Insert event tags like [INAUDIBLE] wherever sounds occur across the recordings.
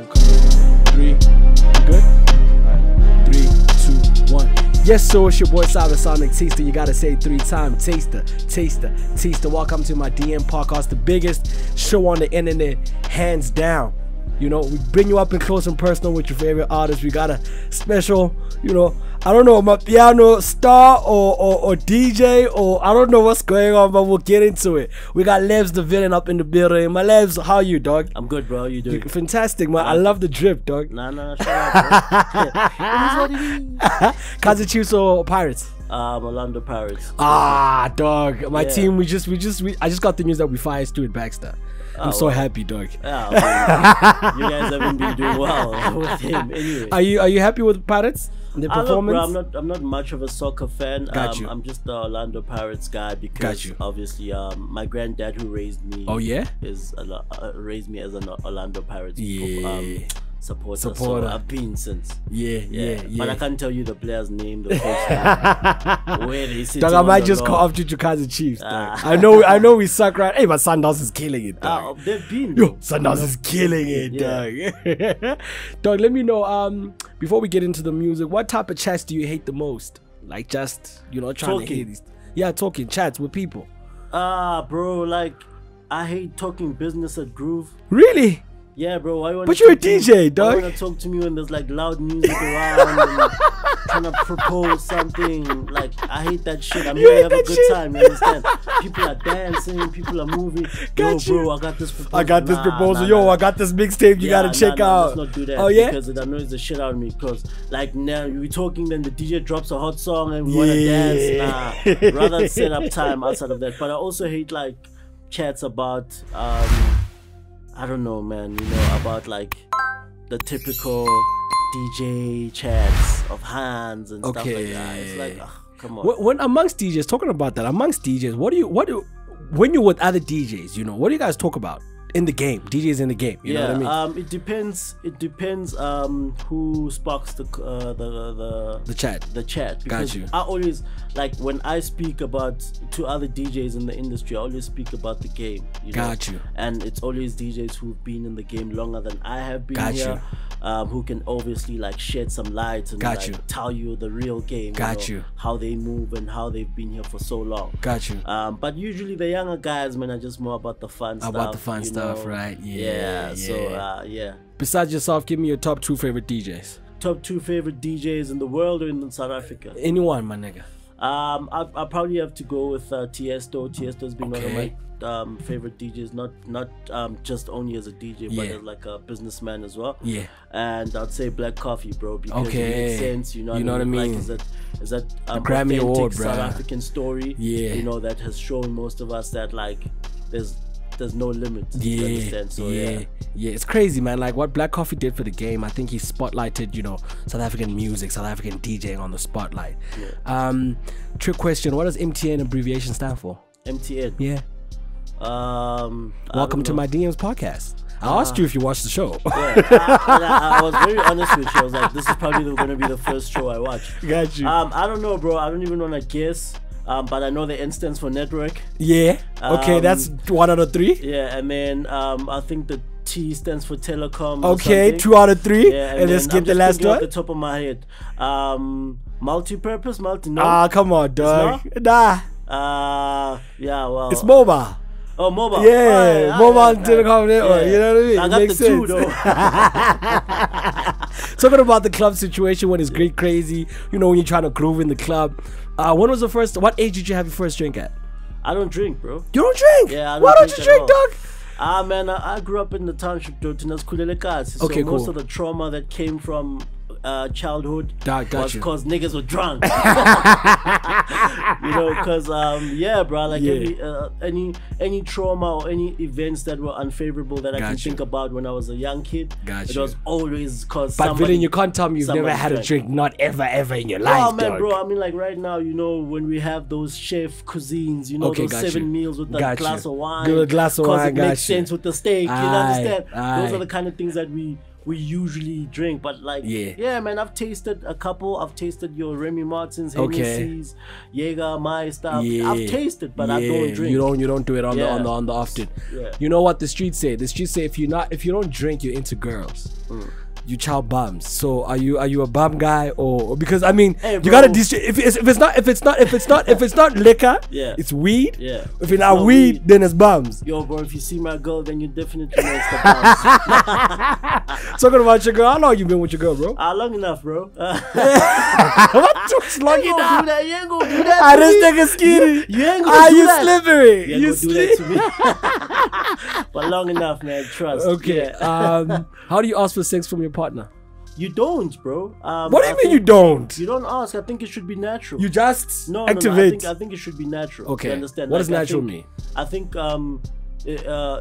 Three. Good? Three, two, one. Yes, so it's your boy Cyber Sonic Taster. You gotta say three times. Taster, Taster, Taster. Welcome to my DM podcast, the biggest show on the internet, hands down. You know, we bring you up and close and personal with your favorite artists. We got a special, you know, I don't know, I'm piano star or, or, or DJ or I don't know what's going on, but we'll get into it. We got Lebs the villain up in the building. My Lebs, how you, dog? I'm good, bro. You doing? Fantastic, man. I love the drip, dog. Nah, nah, shut up. Bro. [LAUGHS] [LAUGHS] it is what it is. Kaizer Chiefs or Pirates? Um, Orlando Pirates. Ah, dog. My Yeah. team, we just, we just, we, I just got the news that we fired Stuart Baxter. I'm Oh, so wow. happy, dog. Yeah, well, you guys haven't been doing [LAUGHS] well with him anyway. Are you, are you happy with Pirates? The I look, performance? bro, I'm not. I'm not much of a soccer fan. Got um, you. I'm just the Orlando Pirates guy because you. obviously, um, my granddad who raised me. Oh, yeah? is uh, raised me as an Orlando Pirates Yeah. um, supporter. Supporter. So I've been since. yeah, yeah, Yeah, yeah. but I can't tell you the player's name, the [LAUGHS] coach name, where they sit. Dog, I might just call up to Kaizer Chiefs. Ah. I know, I know we suck right. Hey, but Sundowns is killing it, dog. Uh, they've been. Yo, Sundowns is killing it, Yeah. dog. [LAUGHS] dog, let me know. Um, before we get into the music, what type of chats do you hate the most? Like just you know trying to Talking. hear these. Yeah, talking chats with people. Ah, bro, like I hate talking business at Groove. Really? Yeah, bro. Why you But you're a to me- DJ, why dog. You wanna talk to me when there's like loud music around and trying to propose something? Like I hate that shit. I'm here to have a good shit? time. You understand? People are dancing. People are moving. Got Yo, you. bro, I got this proposal. I got this Nah, proposal. nah, Yo, nah. I got this mixtape. You Yeah, gotta check out. Let's not do that. Oh yeah. Because it annoys the shit out of me. Because like now we talking, then the DJ drops a hot song and we wanna dance. Nah, [LAUGHS] rather set up time outside of that. But I also hate like chats about um, I don't know, man. You know about like the typical DJ chats of hands and stuff like that. It's like, Okay. ugh, come on. When, when amongst DJs, talking about that, amongst DJs, what do you what do when you're with other DJs, you know, what do you guys talk about in the game? DJs in the game, you yeah, know what I mean? um, it depends. It depends um who sparks the uh, the the the chat. the chat because you. I always like when I speak about to other DJs in the industry, I always speak about the game. You know? Got you. And it's always DJs who've been in the game longer than I have been Got here, um, who can obviously like shed some light and Got like you. tell you the real game. Got know, you. How they move and how they've been here for so long. Got you. Um, but usually the younger guys, man, are just more about the fun stuff. About the fun stuff, know? right? Yeah, Yeah. So yeah. uh, yeah. Besides yourself, give me your top two favorite DJs. Top two favorite DJs in the world or in South Africa? Anyone, my nigga. Um, I I probably have to go with uh, Tiesto. Tiesto's been one of Okay. my um, favorite DJs. Not not um, just only as a DJ, but Yeah. as like a businessman as well. Yeah. And I'd say Black Coffee, bro, because Okay. it makes sense. You know, You know what I mean? Like, is that is that um, Grammy Award, South. African story? Yeah. You know that has shown most of us that like there's there's no limit. Yeah. So yeah, yeah. yeah, It's crazy, man. Like what Black Coffee did for the game. I think he spotlighted, you know, South African music, South African DJing on the spotlight. Um, trick question: What does MTN abbreviation stand for? MTN. Yeah. Um, Welcome to my DMs podcast. I asked you if you watched the show. Yeah, [LAUGHS] I, I, I was very honest with you. I was like, this is probably going to be the first show I watch. Got you. Um, I don't know, bro. I don't even want to guess. Um, but I know the N stands for network. yeah. Okay, um, that's one out of three. Yeah, and then um, I think the T stands for telecom. Okay, two out of three. Yeah, and let's get I'm the last thinking off one. the top of my head. Um, multi-purpose, multi. No. Ah, come on, dog. Nah, uh, yeah. Well. it's mobile. Oh, mobile. Yeah, Alright, alright, mobile alright. telecom network. You know what I mean? I got makes the two sense. though. [LAUGHS] Talking about the club situation when it's great crazy, you know, when you're trying to groove in the club. Uh, when was the first, what age did you have your first drink at? I don't drink, bro. You don't drink? Yeah, I don't Why don't you drink, dog? Ah man, I, I grew up in the township, though, Tinas Kulelekasi. So Okay, most cool. of the trauma that came from uh, childhood got was because niggas were drunk. [LAUGHS] [LAUGHS] you know, because um, yeah, bro, like Yeah. any uh, any any trauma or any events that were unfavorable that I Got can think about when I was a young kid, Got it was always because But somebody. Villain, you can't tell me you've never had a drink, not ever, ever in your life, Oh man, dog. bro! I mean, like right now, you know, when we have those chef cuisines, you know, Okay, those seven you. meals with Got glass of wine, Good glass of wine, because it makes sense with the steak. You Aye, understand? Those are the kind of things that we we usually drink. But like, Yeah. yeah, man, I've tasted a couple. I've tasted your Remy Martins, Okay. Hennessy's, Jaeger, my stuff. Yeah. I've tasted, but I don't drink. You don't you don't do it on the on the on the often. Yeah. You know what the streets say? The streets say if you not if you don't drink, you're into girls. Mm. You chow bums. So are you are you a bum guy or, because I mean Hey, you gotta dis- if it's, if it's not if it's not if it's not if it's not liquor, [LAUGHS] Yeah. it's weed. Yeah. If it's not weed, weed. then it's bums. Yo, bro, if you see my girl, then you definitely know it's the [LAUGHS] bounce. [LAUGHS] Talking about your girl, how long you been with your girl, bro? Ah, long enough, bro. Uh, what took long you enough? do that. You ain't gonna do that. I just it's skinny. You ain't gonna Are do you that. slippery? You You gonna do that to me. [LAUGHS] but long enough, man. Trust. Okay. Yeah. Um, [LAUGHS] how do you ask for sex from your partner? you don't, bro. Um, What do you I mean you don't? You don't ask. I think it should be natural. You just no, no, no, I think I think it should be natural. Okay. You understand? What Like, does I natural think- mean? I think um, it, uh,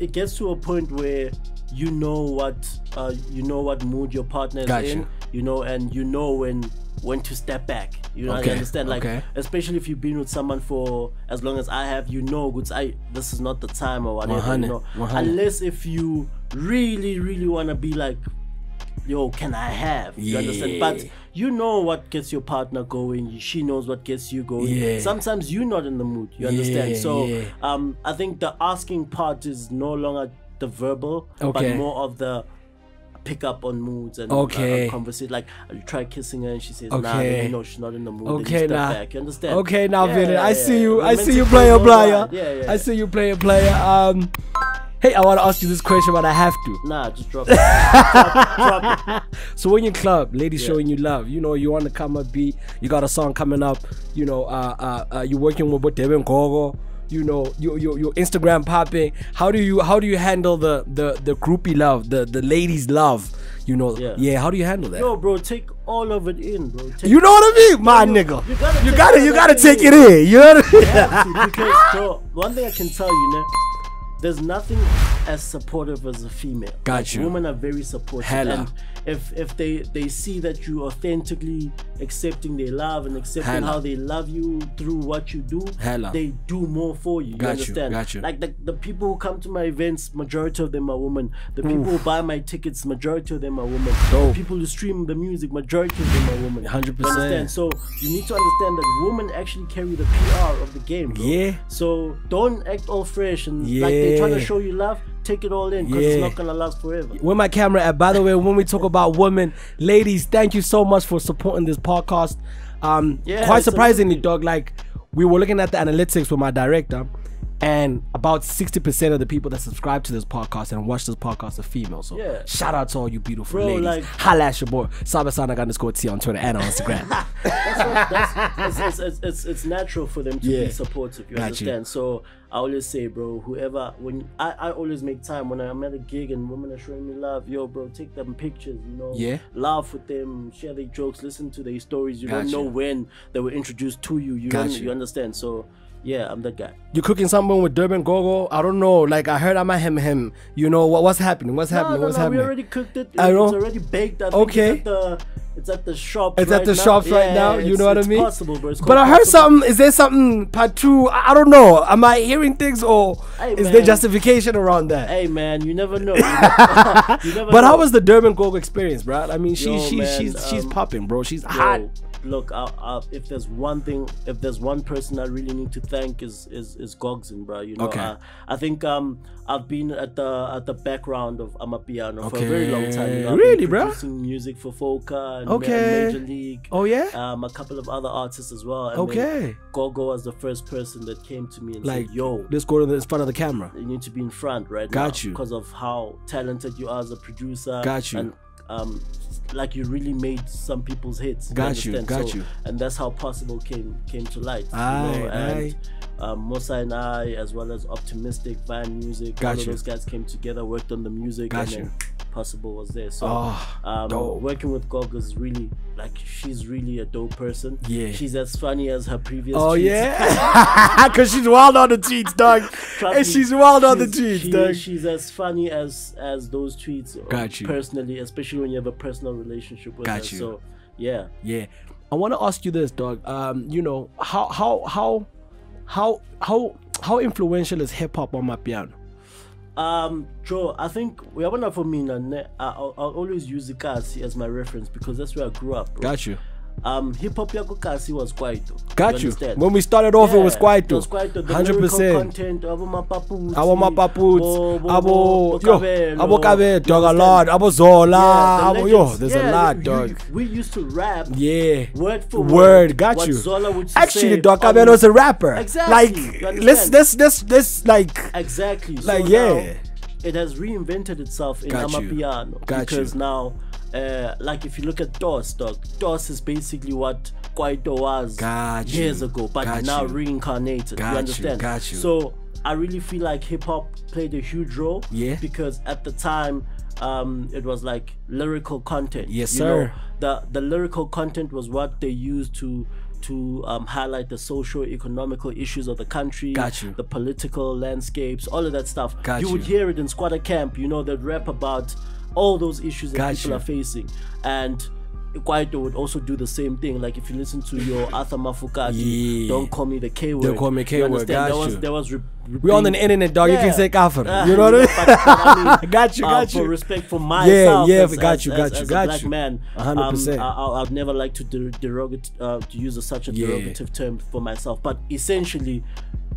it gets to a point where you know what uh, you know what mood your partner is Gotcha. in. You know, and you know when when to step back. You know, Okay, you understand? Like, okay. especially if you've been with someone for as long as I have, you know, good. I this is not the time or whatever. 100, You know, 100. unless if you really, really want to be like. Yo, can I have? You understand? But you know what gets your partner going. She knows what gets you going. Yeah. Sometimes you're not in the mood. You understand? Yeah, so yeah. um, I think the asking part is no longer the verbal, Okay. but more of the pick up on moods and Okay. uh, conversate. Like you try kissing her and she says, "Nah," Okay. then you know she's not in the mood. then you Okay, now. back. You understand? Okay, now, Yeah, Vinny, yeah, I see you. I see you, player, player. Yeah, yeah. I see you, player, player. Um, hey, I want to ask you this question, but I have to. Nah, just drop it. drop, drop it. [LAUGHS] So when you club, ladies Yeah. showing you love, you know, you want to come up beat, you got a song coming up, you know, uh, uh, uh you're working with what DBN Gogo, you know, you you your Instagram popping. How do you how do you handle the the the groupie love, the the ladies love, you know? Yeah. how do you handle that? Yo, bro, take all of it in, bro. Take you know what I mean, my you- nigga. you gotta you gotta you gotta take it in. You know what I mean? because bro, one thing I can tell you, know, [LAUGHS] there's nothing as supportive as a female. Got Like, you. Women are very supportive, Hella. and if if they they see that you authentically accepting their love and accepting Hella. how they love you through what you do, Hella. they do more for you. You Got you, understand? got you. Like the, the people who come to my events, majority of them are women. The people who buy my tickets, majority of them are women. Dope. The people who stream the music, majority of them are women. 100%. Understand? So you need to understand that women actually carry the PR of the game. Bro. Yeah. So don't act all fresh and like they're trying to show you love. Take it all in because Yeah. it's not gonna last forever. Where my camera at? By the way, when we talk about women, ladies, thank you so much for supporting this podcast. Um, Yeah, quite surprisingly, amazing. dog. Like we were looking at the analytics with my director, and about sixty percent of the people that subscribe to this podcast and watch this podcast are female. So Yeah. shout out to all you beautiful Bro, ladies. like- Holla at your boy Sabasanak underscore T on Twitter and on Instagram. [LAUGHS] That's what, that's, it's, it's, it's, it's, natural for them to Yeah. be supportive. You Got you. understand? So I always say, bro, whoever when I, I always make time when I'm at a gig and women are showing me love, yo, bro, take them pictures. You know, Yeah. laugh with them, share their jokes, listen to their stories. You Got don't know when they were introduced to you. You Got don't, you. you understand? So yeah, I'm that guy. you cooking something with Durban Gogo? I don't know. Like I heard I'm at him him. You know what? What's happening? What's No, happening? no, What's no. happening? We already cooked it. I know. It's already baked. I Okay. It's at the, it's at the shop. It's at right the now. shops right Yeah, now. You know what I mean? Possible, bro. But I heard possible. something. Is there something part two? I I don't know. Am I hearing things or Hey, is there justification around that? Hey man, you never know. [LAUGHS] You never, [LAUGHS] you never but know. how was the Durban Gogo experience, bro? I mean, she, Yo, she, man, she's she's um, popping, bro. She's Yo, hot. Look, I, I, if there's one thing, if there's one person I really need to thank is is is Gogson, bro. You know, Okay. I, I think um I've been at the at the background of Amapiano for a very long time. You know, Really, bro? Producing music for Folka and Okay. Major League. Oh yeah. Um, a couple of other artists as well. Okay. Gogo was the first person that came to me and Like, said, "Yo, let's go to the front of the camera. you need to be in front right Got now you. because of how talented you are as a producer Got you. and um like you really made some people's hits Got you, understand? got So- you. and that's how possible came came to light Aye, you know? and um, Mosa and I as well as Optimistic Vine Music Got all you. of those guys came together worked on the music Got and you. then Possible was there so Oh, um, working with Gogo is really like she's really a dope person Yeah. she's as funny as her previous Oh tweets. yeah, [LAUGHS] [LAUGHS] because she's wild on the tweets, dog. And me, she's wild on the tweets, she- dog. She's as funny as as those tweets. uh, Got you. Personally, especially when you have a personal relationship with Got her. you. So yeah, Yeah, I want to ask you this, dog. Um, you know how how how how how how influential is hip hop on Amapiano? Um, Joe, I think uyabona for me, I, I'll, always use Ikasi as my reference because that's where I grew up. Bro. Got you. Um, hip hop yako Kasi was Kwaito. Got you. understand? When we started off, it was Yeah, quite It was Kwaito. Hundred percent. content, abo mapaputi, Abo mapaputs, bo- bo- abo yo, abo kabe, dog a lot, abo zola, Yeah, abo yo. There's Yeah, a lot, dog. you- We used to rap. Yeah. Word for word. Word, got what you. Zola would Actually, Doc on- Kabelo's a rapper. Exactly, Like, you let's, let's, let's, let's, like, Exactly. So Like, now yeah. it has reinvented itself in Got you. Amapiano. Because you. now, uh, like if you look at DOS, dog, DOS is basically what Kwaito was Got you. years ago, but now you. reincarnated. Got you you, understand? you. So I really feel like hip hop played a huge role. Yeah. Because at the time, um, it was like lyrical content. Yes, you sir. Know, the the lyrical content was what they used to to um, highlight the social economical issues of the country, Got you. the political landscapes, all of that stuff. Got you would hear it in squatter camp, you know, they'd rap about all those issues that Got people are facing. And Kwaito would also do the same thing. Like if you listen to your [LAUGHS] Arthur Mafokate, Yeah. don't call me the K word. Don't call me K word, got there was you. there was re- we're on the internet, dog. You can say kafir. Ah, [LAUGHS] You know what I mean? but- but I mean, [LAUGHS] got you, uh, got For you. respect for myself, yeah, as, got you, as- got you, as got a black you. man, hundred um, percent. I'd never like to der- derogate uh, to use a, such a Yeah. derogative term for myself, but essentially,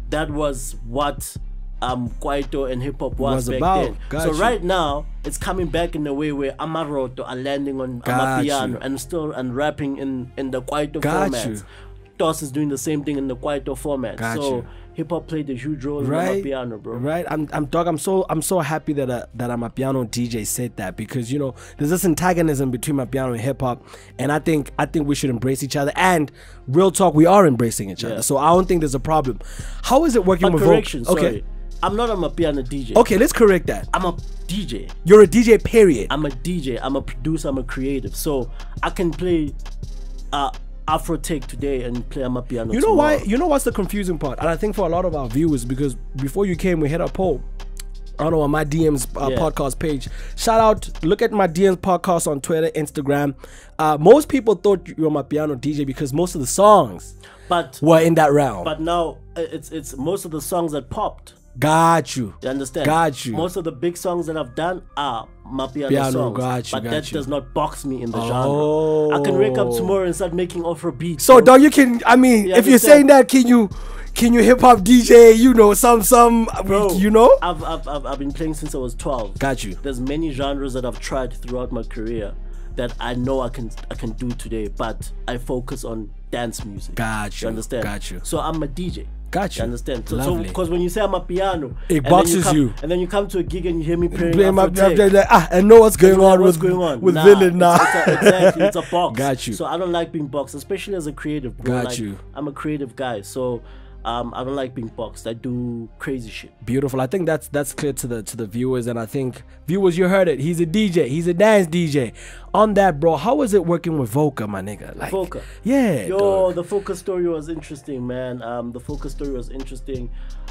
that was what um Kwaito and hip hop was, Was back about. then. So right now, it's coming back in a way where Amaroto are landing on Got Amapiano you. and still and rapping in in the Kwaito Got format. you. Dos is doing the same thing in the Kwaito format. Got so you. hip hop played a huge role right in Amapiano, bro. right i'm i'm dog i'm so i'm so happy that uh, that i'm a piano dj said that because you know there's this antagonism between Amapiano and hip-hop and i think i think we should embrace each other and real talk we are embracing each Yeah. other so i don't think there's a problem how is it working But with correction, Vogue? okay sorry. I'm not a Mapiano DJ. okay let's correct that I'm a DJ. you're a dj period I'm a DJ. I'm a producer. I'm a creative. So I can play uh, Afro Tech today and play a Mapiano. You know why? You know what's the confusing part? And I think for a lot of our viewers, because before you came, we had a poll. I don't know on my DMs uh, Yeah. podcast page. Shout out! Look at my DMs podcast on Twitter, Instagram. Uh, most people thought you were Amapiano DJ because most of the songs But were in that realm. but now uh, it's it's most of the songs that popped. Got you. You understand? Got you. Most of the big songs that I've done are Mapiano Piano, songs. got you, but got that you. does not box me in the genre. I can wake up Oh. tomorrow and start making Afro beats. So, bro. dog, you can. I mean, You if you're saying that, can you, can you hip hop DJ? You know, some, some, Bro, you know. I've, I've, I've, I've been playing since I was 12. Got you. There's many genres that I've tried throughout my career that I know I can I can do today, but I focus on dance music. Got you. You understand? Got you. So I'm a DJ. Got you. You understand? So, because when you say I'm a piano, It boxes come, you. and then you come to a gig and you hear me playing Play my, like, ah, I know what's going on what's with going on with Nah, villain now. It's, it's a, exactly, it's a box. [LAUGHS] Got you. So I don't like being boxed, especially as a creative. Bro. Got Like, you. I'm a creative guy, so um, I don't like being boxed. I do crazy shit. Beautiful. I think that's that's clear to the to the viewers, and I think viewers, you heard it. He's a DJ. He's a dance DJ. On that, bro, how was it working with Voca, my nigga? Like, Voca. Yeah. Yo, dog. the focus story was interesting, man. Um, the focus story was interesting.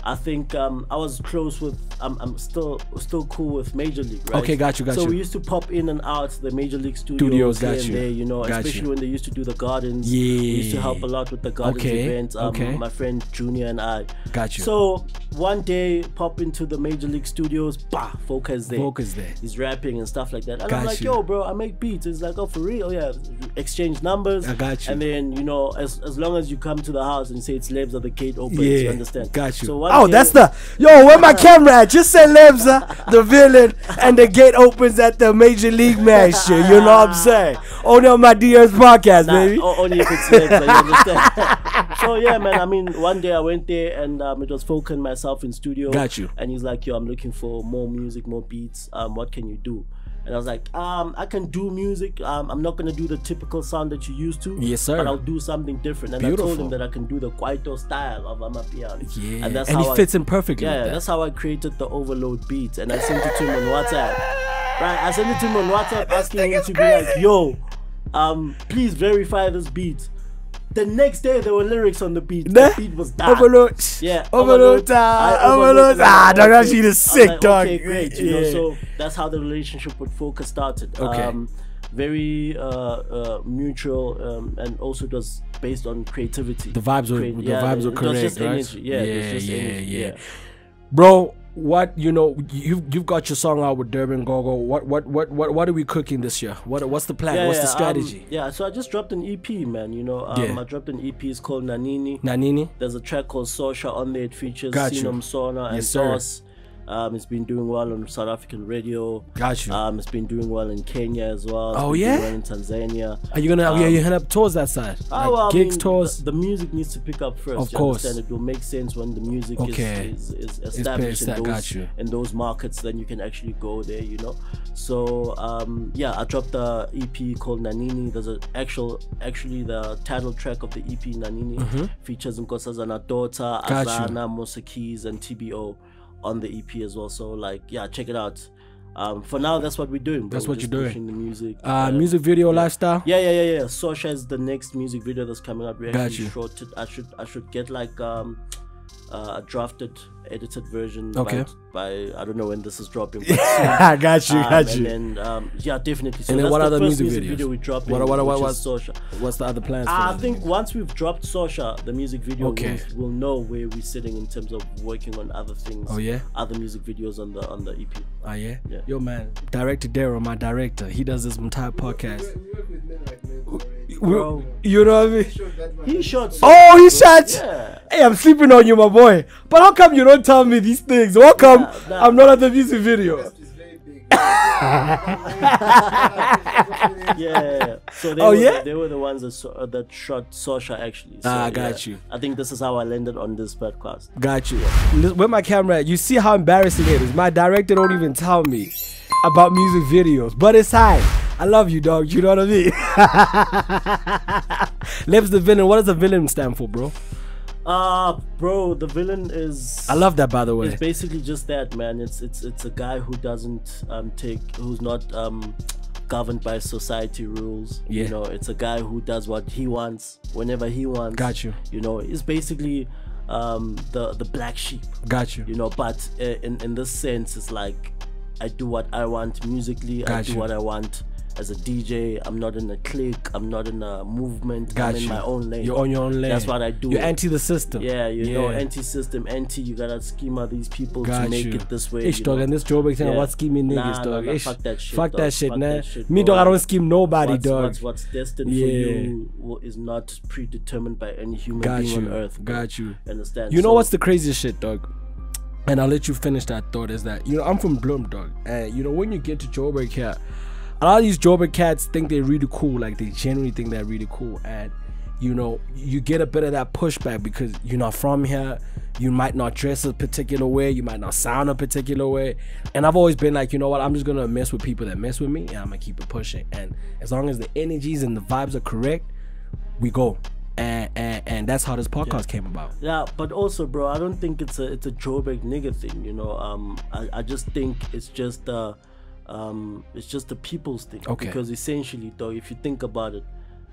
I think um, I was close with. I'm, I'm still still cool with Major League, right? Okay, got you, got so you. we used to pop in and out the Major League studios, Studios, got you. there, you know, Got especially you. when they used to do the gardens. Yeah, we used to help a lot with the gardens Okay, events. Um, okay. my friend Junior and I. Got you. So one day, pop into the Major League studios. Bah, Focus there. Focus there. He's rapping and stuff like that. And Got I'm like, you. yo, bro, I make beats. It's like, oh, for real? Oh, yeah. Exchange numbers. I got you. And then, you know, as, as long as you come to the house and say it's Lebs at the gate opens, you understand? got you. So oh, day- that's the yo. Where my camera at? Just say Lebza, the villain, and the gate opens at the Major League match. shit, You know what I'm saying? Only on my DMs podcast, Nah, baby. only if it's Lebs, you understand? [LAUGHS] so, yeah, man, I mean, one day I went there and um, it was and myself in studio. Got you. And he's like, yo, I'm looking for more music, more beats. Um, what can you do? And I was like, um, I can do music. Um, I'm not gonna do the typical sound that you used to. Yes, sir. But I'll do something different. And I told him that I can do the Kwaito style of Amapiano. Yeah, And that's and how he I- fits in perfectly. Yeah, that. that's how I created the overload beat, and I sent it to him on WhatsApp. Right, I sent it to him on WhatsApp asking him to be like, "Yo, um, please verify this beat." The next day, there were lyrics on the beat. The beat was done. Overload. Yeah, Overload. I ah, Overload. it. Ah, dog, that shit is I sick, like, dog. Okay, great. You know, so that's how the relationship with Focus started. Okay. Um, very uh, uh, mutual, um, and also just based on creativity. The vibes were Create- the yeah, vibes were correct, right? energy. Yeah, just yeah, energy. yeah. yeah. Bro, what you know you've you've got your song out with Durban Gogo. What what what what what are we cooking this year? What what's the plan? what's the um, strategy? yeah, so I just dropped an EP, man. You know, um, Yeah. I dropped an EP. It's called Nanini. Nanini. There's a track called Sosha on there. It features Got. Sinom Sona and Yes. Sauce. Um, it's been doing well on South African radio. Got you. Um, it's been doing well in Kenya as well. It's Oh, been yeah? doing well in Tanzania. Are you gonna are you heading up towards that side? Oh, Like well, I gigs, mean, tours. The, the music needs to pick up first. Of course. understand? It will make sense when the music Okay. is, is, is established esta- in, those, you. in those markets. Then you can actually go there, you know. So um, yeah, I dropped the EP called Nanini. There's an actual, actually the title track of the EP Nanini features Nkosazana Daughter, Mm-hmm. Azana, Musa Keys, and TBO on the EP as well. So like yeah, check it out. Um, for now, that's what we're doing. bro. That's what you're doing. The music. Uh, music video lifestyle. Yeah, yeah, yeah, yeah. Sosha is the next music video that's coming up. We Got actually you. shot it. I should, I should get like um, uh, a drafted, edited version. Okay. By, by I don't know when this is dropping. [LAUGHS] But soon. [LAUGHS] I got you, Um, got and you. then um, yeah, definitely. So And then that's what the other music music videos? video we dropping. What- what- what which was- is Sosha. What's the other plans? For I that? think once we've dropped Sosha, the music video, Okay. we'll, we'll know where we're sitting in terms of working on other things. Oh, yeah? other music videos on the on the EP. Oh yeah? Yeah. Yo man, director Daryl, my director, he does this entire podcast. We work with men like men already. Bro. You know what I mean? Sure, that. He shot. Oh, he shot. Yeah. Hey, I'm sleeping on you, my boy. But how come you don't tell me these things? How come Nah, nah. I'm not at the music video? It's very [LAUGHS] [LAUGHS] yeah. So they Oh, were yeah? the, they were the ones that saw, uh, that shot Sosha actually. So, Ah, I got yeah. you. I think this is how I landed on this podcast. Got you. Lis- Where my camera? You see how embarrassing it is. My director don't even tell me about music videos, but it's high. I love you, dog. You know what I mean? [LAUGHS] Leb's the villain. What does the villain stand for, bro? Uh bro, the villain is I love that, by the way. it's basically just that man. It's it's it's a guy who doesn't um take who's not um governed by society rules. Yeah. You know, it's a guy who does what he wants whenever he wants. Got you. You know, it's basically um the the black sheep. Got you. you know but uh, in in this sense it's like i do what i want musically Got i do you. what i want as a dj i'm not in a clique i'm not in a movement Got i'm in my own lane You're on your own lane. that's what i do You're anti the system. yeah you know anti-system anti you gotta schema these people Got to make you. it this way Ish, dog, know. and this Joburg thing, Yeah. what scheming Nah, niggas, nah, dog. nah, Ish, fuck that shit, Fuck dog. that shit, Fuck nah. that shit, Me, dog, I don't scheme nobody, what's, dog. what's, what's destined Yeah. for you is not predetermined by any human Got being you. on earth bro. Got you. understand You know So- what's the craziest shit, dog? And I'll let you finish that thought. Is that you know I'm from Bloem, dog, and you know when you get to Joburg here, a lot of these Joburg cats think they're really cool, like they genuinely think they're really cool, and you know you get a bit of that pushback because you're not from here. You might not dress a particular way, you might not sound a particular way, and I've always been like, you know what, I'm just gonna mess with people that mess with me, and I'm gonna keep it pushing. And as long as the energies and the vibes are correct, we go. And and, and that's how this podcast came about. Yeah, but also, bro, I don't think it's a it's a Joburg nigga thing. You know, um, I, I just think it's just uh, um, it's just a people's thing. Okay. Because essentially, though, if you think about it,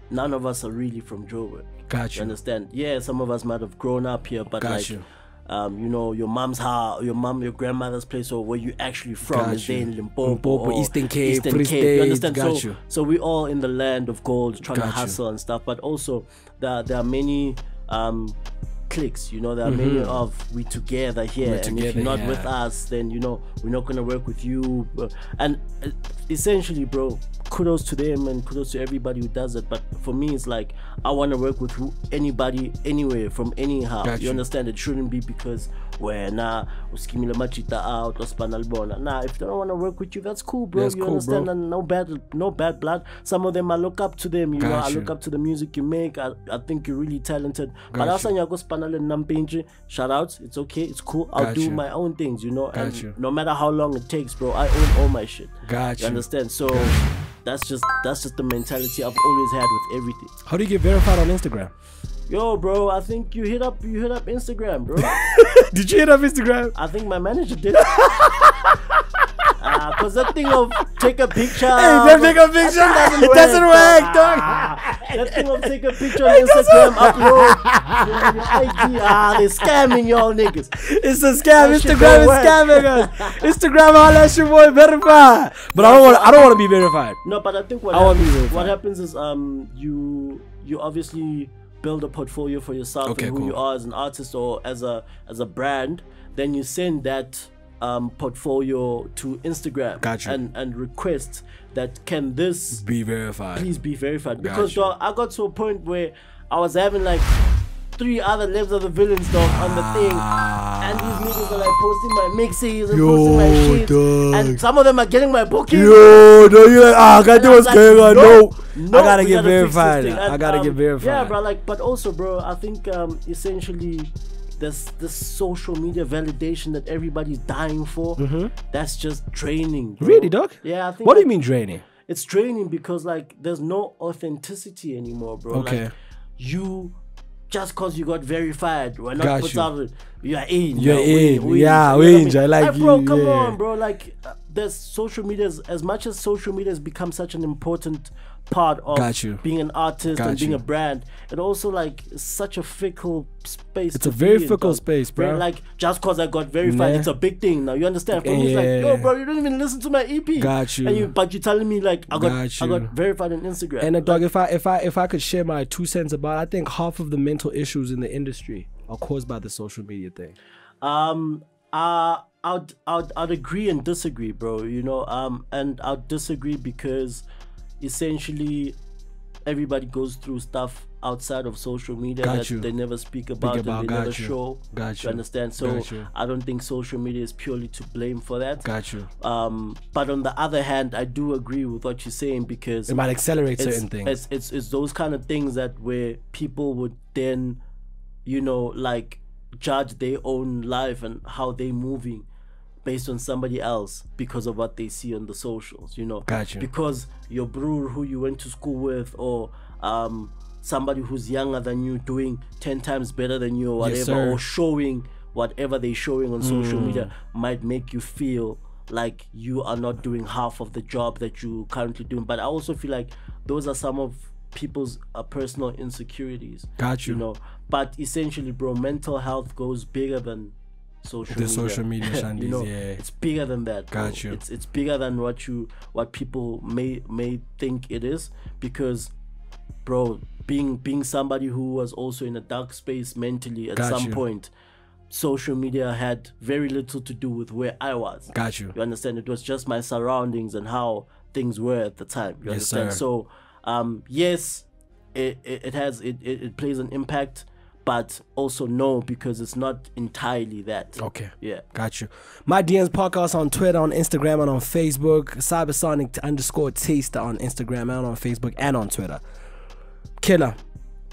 none of us are really from Joburg. Got You understand? Yeah, some of us might have grown up here, but Got like. you. Um, you know, your mom's house, your mom, your grandmother's place, or where you actually from Got is there in Limpopo, Limpopo, or Eastern Cape, Eastern Free Cape. State, You understand? got so, so we all in the land of gold, trying Got to hustle and stuff. But also, there there are many um cliques. You know, there are many of we together here, Mm-hmm. We're and together, if you're not with us, then you know we're not gonna work with you. And uh, essentially, bro, kudos to them and kudos to everybody who does it. But for me, it's like I want to work with who, anybody, anywhere, from anyhow. Got you you. understand? It shouldn't be because when nah, uskimile machita out or spanalbona. Nah, if they don't want to work with you, that's cool, bro. That's you cool, understand? bro. And no bad, no bad blood. Some of them I look up to them. You know, I look up to the music you make. I, I think you're really talented. But Got also, you. Nyako Spanale Nampinji, shout outs. It's okay. It's cool. I'll Got do you. my own things. You know, and you. no matter how long it takes, bro, I own all my shit. Got You you. understand? So that's just that's just the mentality I've always had with everything. How do you get verified on Instagram? Yo, bro, I think you hit up you hit up Instagram, bro. [LAUGHS] Did you hit up Instagram? I think my manager did. [LAUGHS] Ah, cause that thing of take a picture. Hey, then take a picture. that [LAUGHS] It doesn't work, dog. that thing of take a picture on Instagram, upload your, your IG. Ah, they're scamming y'all niggas. It's a scam. That Instagram is work. scamming us. Instagram, all that shit, boy, verified. But I don't want. I don't want to be verified. No, but I think what I happens, what happens is um you you obviously build a portfolio for yourself Okay, and who cool. you are as an artist or as a as a brand. Then you send that um, portfolio to Instagram Got you. and and request that can this Be verified. please be verified because dog, I got to a point where I was having like three other lives of the villains dog on the thing and these niggas are like posting my mixes and Yo, posting my shit dog. and some of them are getting my booking Yo, no, you're like, ah, I gotta do what's like, going on. No, no, I gotta get gotta verified. thing. I gotta um, get verified. Yeah, bro. Like, but also, bro, I think um, essentially this this social media validation that everybody's dying for. That's just draining. bro. Really, dog? Yeah, I think. What do you mean draining? It's draining because like there's no authenticity anymore, bro. Okay. Like, you just because you got verified, we're not got 4,000. You're in, you're We, yeah, we, enjoy I, mean? Like bro, you. Bro, come yeah. on, bro. Like, uh, there's social medias. As much as social media has become such an important part of Got you. being an artist Got and you. being a brand, it also like such a fickle space. It's a very fickle in, space, bro. Very, like just cause I got verified, it's a big thing now. You understand? Yeah. like, yo, bro, you don't even listen to my EP. Got you. And you, but you telling me like I got, got I got verified on Instagram. And uh, like, dog, if I if I if I could share my two cents about, I think half of the mental issues in the industry are caused by the social media thing. Um, uh, I'd, I'd, I'd agree and disagree, bro. You know, um, and I'd disagree because essentially everybody goes through stuff outside of social media Got that you. they never speak about, about, and they never you. show. Got You you. understand? So. I don't think social media is purely to blame for that. Got you. Um, but on the other hand, I do agree with what you're saying because It might accelerate certain things. It's, it's it's those kind of things that where people would then, you know, like judge their own life and how they're moving based on somebody else because of what they see on the socials, you know. Got you. Because your bro who you went to school with or um somebody who's younger than you doing ten times better than you or whatever sir. or showing whatever they're showing on social Mm. media might make you feel like you are not doing half of the job that you currently doing but i also feel like those are some of people's uh, personal insecurities Got you. you know but essentially bro mental health goes bigger than social The media social media [LAUGHS] you know yeah. it's bigger than that bro. Got you. it's it's bigger than what you what people may may think it is because bro being being somebody who was also in a dark space mentally at Got some you. point social media had very little to do with where i was Got you. you understand it was just my surroundings and how things were at the time you Yes, understand sir. so um yes it, it, it has it, it, it plays an impact but also no because it's not entirely that Okay. yeah Got you. My DMs podcast on Twitter, on Instagram, and on Facebook. Cybersonic underscore taster on Instagram and on Facebook and on Twitter. Killer.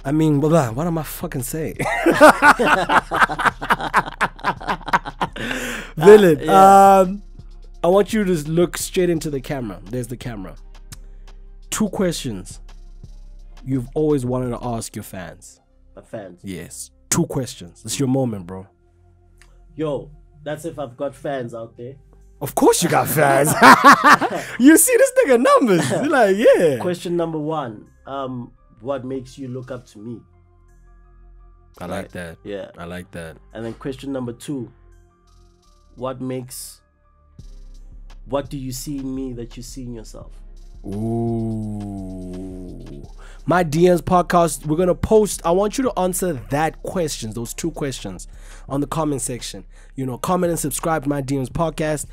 I mean, blah, blah, what am I fucking saying? [LAUGHS] Villain. Um, I want you to look straight into the camera. There's the camera. Two questions you've always wanted to ask your fans. my fans Yes. Two questions. It's your moment, bro. yo that's if i've got fans out there Of course you got fans. [LAUGHS] [LAUGHS] you see this nigga numbers. You're [LAUGHS] like, yeah. question number one um what makes you look up to me I like that. yeah I like that. and then question number two what makes what do you see in me that you see in yourself Ooh. My DMs podcast, we're gonna post. I want you to answer that questions, those two questions, on the comment section. You know, comment and subscribe to my DMs podcast.